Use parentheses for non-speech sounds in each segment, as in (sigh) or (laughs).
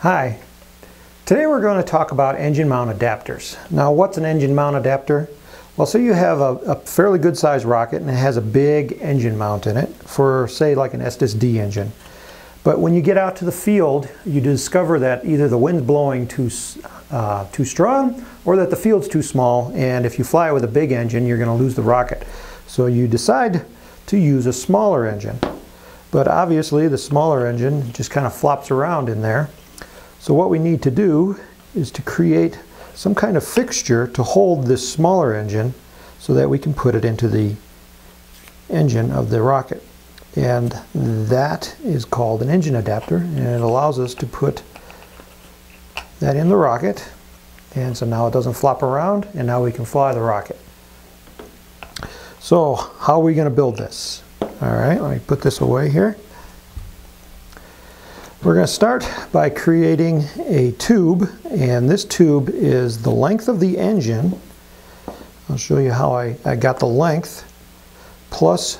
Hi. Today we're going to talk about engine mount adapters. Now what's an engine mount adapter? Well, so you have a, a fairly good sized rocket and it has a big engine mount in it for say like an SSD engine. But when you get out to the field, you discover that either the wind's blowing too, uh, too strong or that the field's too small and if you fly with a big engine you're going to lose the rocket. So you decide to use a smaller engine. But obviously the smaller engine just kind of flops around in there. So what we need to do is to create some kind of fixture to hold this smaller engine so that we can put it into the engine of the rocket. And that is called an engine adapter and it allows us to put that in the rocket and so now it doesn't flop around and now we can fly the rocket. So how are we going to build this? All right, let me put this away here. We're going to start by creating a tube, and this tube is the length of the engine. I'll show you how I, I got the length, plus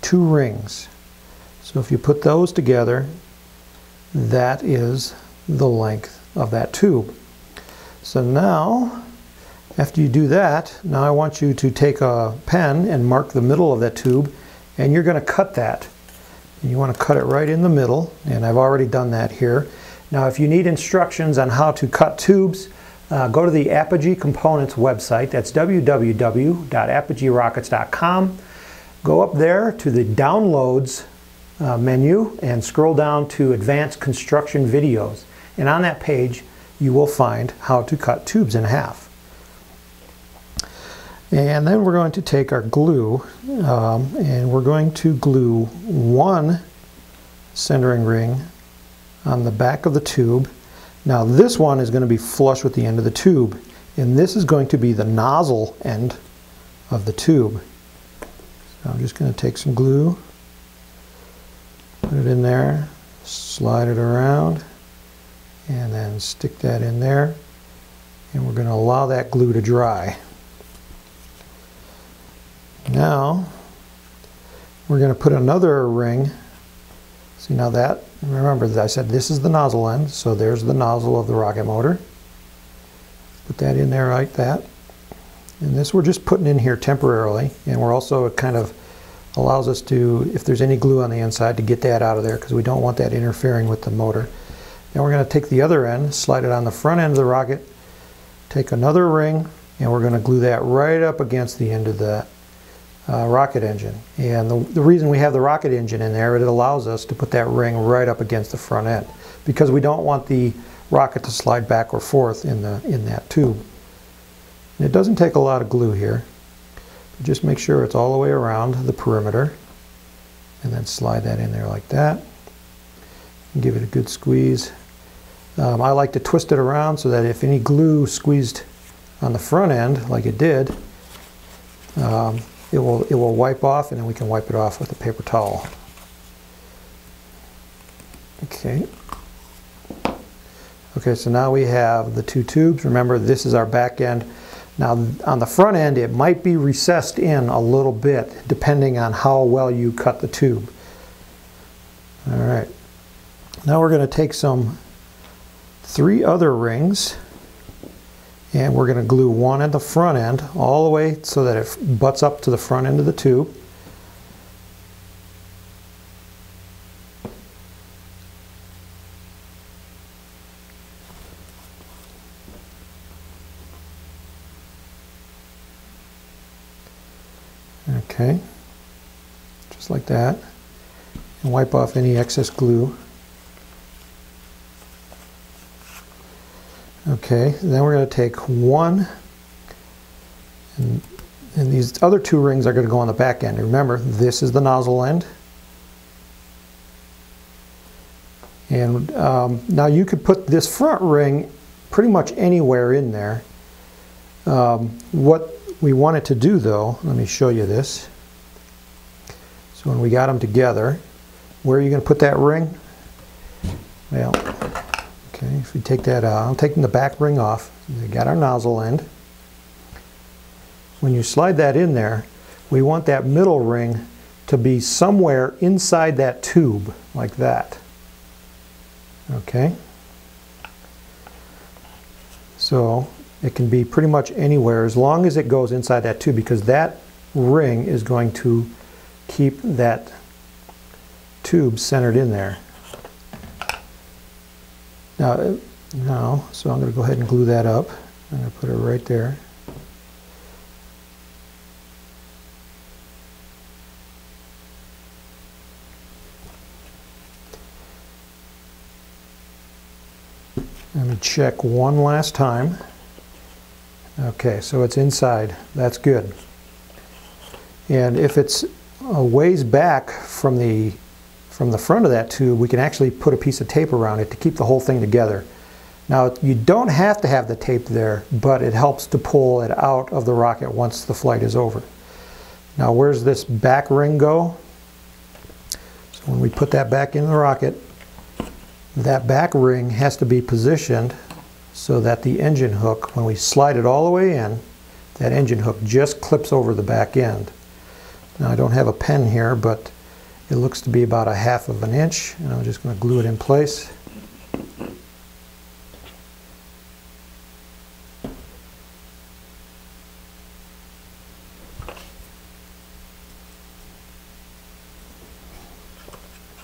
two rings. So if you put those together, that is the length of that tube. So now after you do that, now I want you to take a pen and mark the middle of that tube and you're going to cut that. And you want to cut it right in the middle and I've already done that here. Now if you need instructions on how to cut tubes, uh, go to the Apogee Components website. That's www.apogeerockets.com. Go up there to the Downloads uh, menu and scroll down to Advanced Construction Videos. And on that page, you will find how to cut tubes in half. And then we're going to take our glue um, and we're going to glue one centering ring on the back of the tube. Now this one is going to be flush with the end of the tube and this is going to be the nozzle end of the tube. So I'm just going to take some glue, put it in there, slide it around and then stick that in there and we're going to allow that glue to dry. Now, we're going to put another ring. See now that, remember that I said this is the nozzle end, so there's the nozzle of the rocket motor. Put that in there like that. And this we're just putting in here temporarily, and we're also kind of allows us to, if there's any glue on the inside, to get that out of there because we don't want that interfering with the motor. Now we're going to take the other end, slide it on the front end of the rocket, take another ring, and we're going to glue that right up against the end of the uh, rocket engine. And the, the reason we have the rocket engine in there, it allows us to put that ring right up against the front end because we don't want the rocket to slide back or forth in, the, in that tube. And it doesn't take a lot of glue here. Just make sure it's all the way around the perimeter and then slide that in there like that. And give it a good squeeze. Um, I like to twist it around so that if any glue squeezed on the front end, like it did, um, it will, it will wipe off and then we can wipe it off with a paper towel. Okay. Okay, so now we have the two tubes. Remember, this is our back end. Now, on the front end, it might be recessed in a little bit, depending on how well you cut the tube. All right. Now we're going to take some three other rings and we're going to glue one at the front end all the way so that it butts up to the front end of the tube. Okay, just like that. And wipe off any excess glue. Okay, then we're going to take one, and, and, these other two rings are going to go on the back end. Remember, this is the nozzle end. And um, now you could put this front ring pretty much anywhere in there. Um, what we want it to do though, let me show you this. So when we got them together, where are you going to put that ring? Well, Okay, if we take that out, I'm taking the back ring off. We got our nozzle end. When you slide that in there, we want that middle ring to be somewhere inside that tube, like that. Okay, So it can be pretty much anywhere as long as it goes inside that tube because that ring is going to keep that tube centered in there. Now, uh, now, so I'm going to go ahead and glue that up. I'm going to put it right there. Let me check one last time. Okay, so it's inside. That's good. And if it's a ways back from the from the front of that tube, we can actually put a piece of tape around it to keep the whole thing together. Now, you don't have to have the tape there, but it helps to pull it out of the rocket once the flight is over. Now, where's this back ring go? So when we put that back in the rocket, that back ring has to be positioned so that the engine hook, when we slide it all the way in, that engine hook just clips over the back end. Now I don't have a pen here, but it looks to be about a half of an inch, and I'm just going to glue it in place.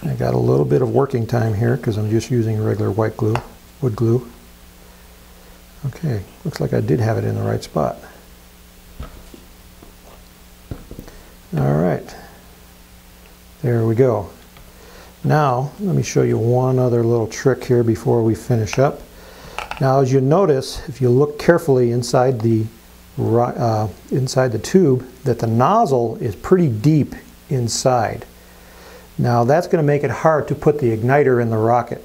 I got a little bit of working time here because I'm just using regular white glue, wood glue. Okay, looks like I did have it in the right spot. All right, there we go. Now, let me show you one other little trick here before we finish up. Now, as you notice, if you look carefully inside the uh, inside the tube, that the nozzle is pretty deep inside. Now that's going to make it hard to put the igniter in the rocket.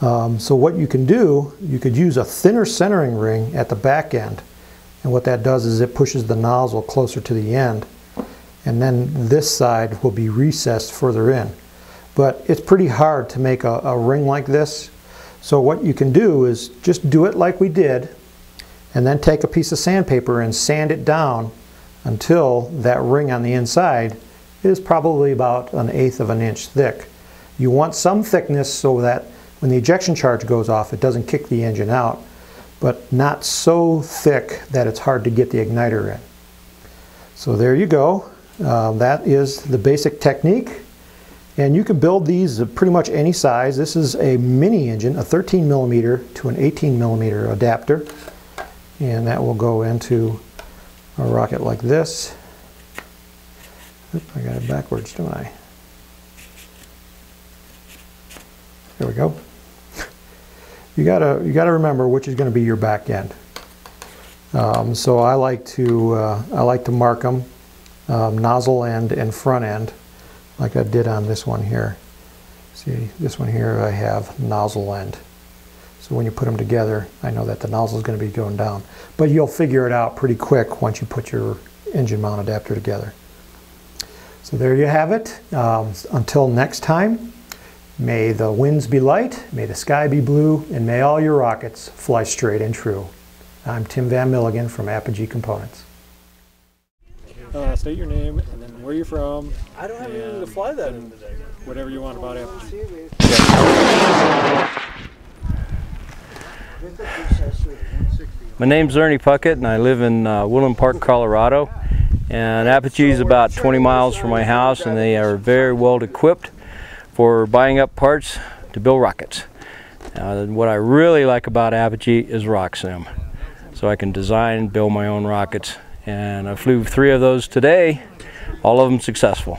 Um, so what you can do, you could use a thinner centering ring at the back end. And what that does is it pushes the nozzle closer to the end. And then this side will be recessed further in. But it's pretty hard to make a, a ring like this. So what you can do is just do it like we did and then take a piece of sandpaper and sand it down until that ring on the inside is probably about an eighth of an inch thick. You want some thickness so that when the ejection charge goes off, it doesn't kick the engine out, but not so thick that it's hard to get the igniter in. So there you go. Uh, that is the basic technique. And you can build these pretty much any size. This is a mini engine, a 13 millimeter to an 18 millimeter adapter. And that will go into a rocket like this. I got it backwards, don't I? There we go. (laughs) You gotta you gotta remember which is going to be your back end. Um, so I like to uh, I like to mark them um, nozzle end and front end, like I did on this one here. See this one here I have nozzle end. So when you put them together, I know that the nozzle is going to be going down. But you'll figure it out pretty quick once you put your engine mount adapter together. So there you have it. Um, until next time, may the winds be light, may the sky be blue, and may all your rockets fly straight and true. I'm Tim Van Milligan from Apogee Components. Uh, state your name and then where you're from. I don't have anything to fly that in today. Whatever you want about Apogee. My name's Ernie Puckett and I live in uh, Woodland Park, Colorado. And Apogee is about 20 miles from my house and they are very well equipped for buying up parts to build rockets. Uh, what I really like about Apogee is RockSim. So I can design and build my own rockets. And I flew three of those today, all of them successful.